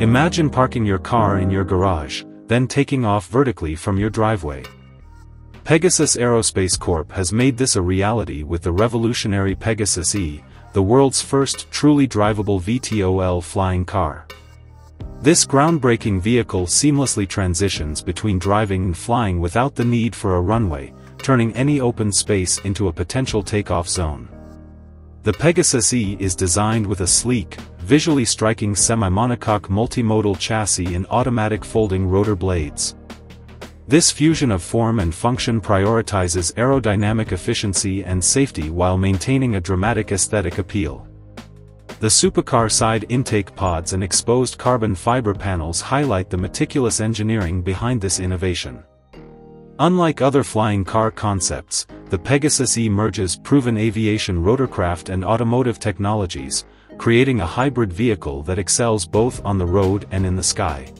Imagine parking your car in your garage, then taking off vertically from your driveway. Pegasus Aerospace Corp has made this a reality with the revolutionary Pegasus E, the world's first truly drivable VTOL flying car. This groundbreaking vehicle seamlessly transitions between driving and flying without the need for a runway, turning any open space into a potential takeoff zone. The Pegasus E is designed with a sleek, visually striking semi-monocoque multimodal chassis and automatic folding rotor blades. This fusion of form and function prioritizes aerodynamic efficiency and safety while maintaining a dramatic aesthetic appeal. The supercar side intake pods and exposed carbon fiber panels highlight the meticulous engineering behind this innovation. Unlike other flying car concepts, the Pegasus E merges proven aviation rotorcraft and automotive technologies, creating a hybrid vehicle that excels both on the road and in the sky.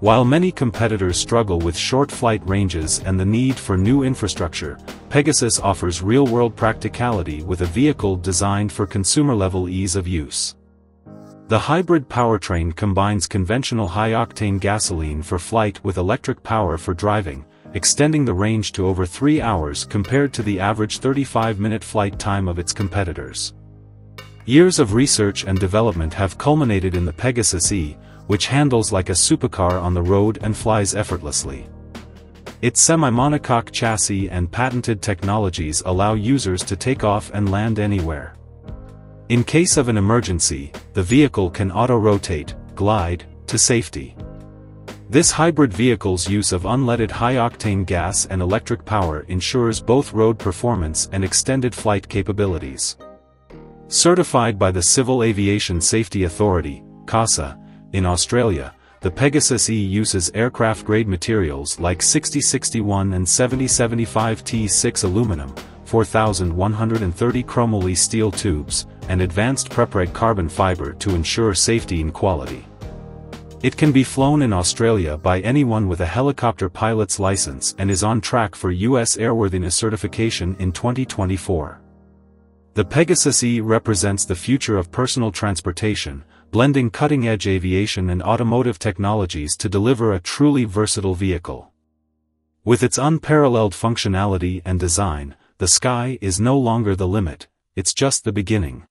While many competitors struggle with short flight ranges and the need for new infrastructure, Pegasus offers real-world practicality with a vehicle designed for consumer-level ease of use. The hybrid powertrain combines conventional high-octane gasoline for flight with electric power for driving, extending the range to over 3 hours compared to the average 35-minute flight time of its competitors. Years of research and development have culminated in the Pegasus E, which handles like a supercar on the road and flies effortlessly. Its semi-monocoque chassis and patented technologies allow users to take off and land anywhere. In case of an emergency, the vehicle can auto-rotate, glide, to safety. This hybrid vehicle's use of unleaded high-octane gas and electric power ensures both road performance and extended flight capabilities. Certified by the Civil Aviation Safety Authority, CASA, in Australia, the Pegasus E uses aircraft-grade materials like 6061 and 7075 T6 aluminum, 4130 chromoly steel tubes, and advanced prepreg carbon fiber to ensure safety and quality. It can be flown in Australia by anyone with a helicopter pilot's license and is on track for U.S. airworthiness certification in 2024. The Pegasus E represents the future of personal transportation, blending cutting-edge aviation and automotive technologies to deliver a truly versatile vehicle. With its unparalleled functionality and design, the sky is no longer the limit, it's just the beginning.